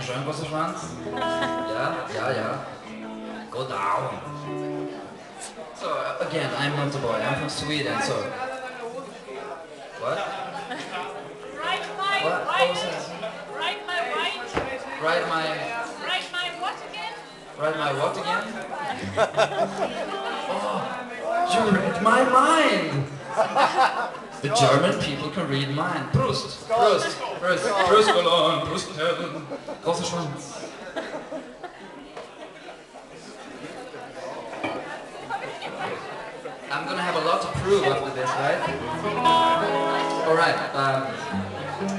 Dankeschön, großer Schwanz. Ja, ja, ja. Go down. So, again, I'm Moto Boy, I'm from Sweden, so. What? Right my What? right. What was that? Right my right. Ride my, Right my what again? ride my what again? Oh, you read my mind! The German people can read mind. Prost! Prost! Prost! Prost, Cologne! Prost, Köln! Großer Schwanz. I'm gonna have a lot to prove after this, right? Alright, um,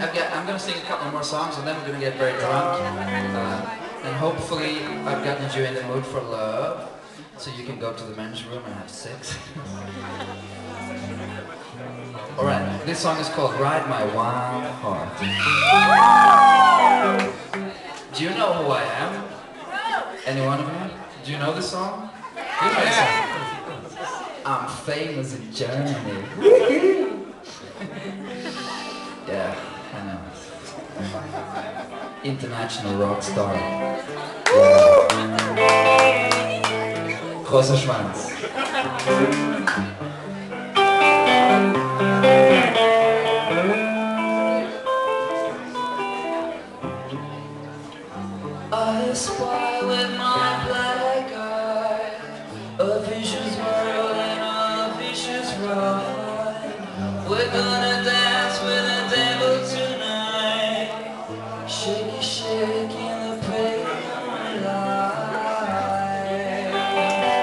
I've got, I'm gonna sing a couple more songs and then we're gonna get very drunk. Uh, and hopefully I've gotten you in the mood for love, so you can go to the men's room and have sex. Alright, this song is called Ride My Wild Heart. Do you know who I am? Any one of you? Do you know the song? Song? I'm famous in Germany. yeah, I know. International rock star. Yeah. Großer Schwanz.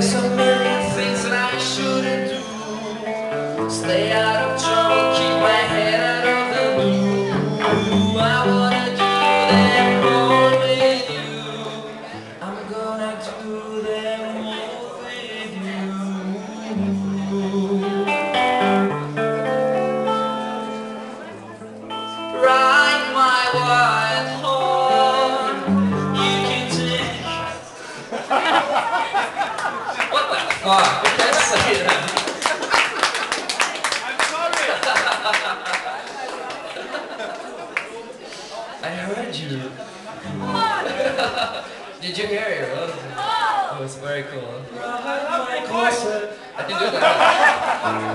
There's a million things that I shouldn't do. Stay out of trouble, keep my head out of the blue. Fuck? You can't say that. I heard you. Did you hear it? Oh, it was very cool. I can do that.